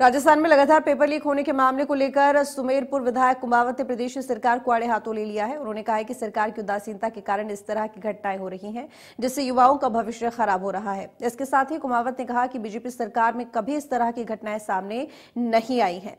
राजस्थान में लगातार paper leak होने के मामले को लेकर सुमेरपुर विधायक कुमावत ने प्रदेश सरकार को आड़े हाथों ले लिया है। उन्होंने कहा है कि सरकार की उदासीनता के कारण इस तरह की घटनाएँ हो रही हैं, जिससे युवाओं का भविष्य खराब हो रहा है। इसके साथ ही कुमावत ने कहा कि बीजेपी सरकार में कभी इस तरह की घटनाएँ सामने नहीं आई हैं।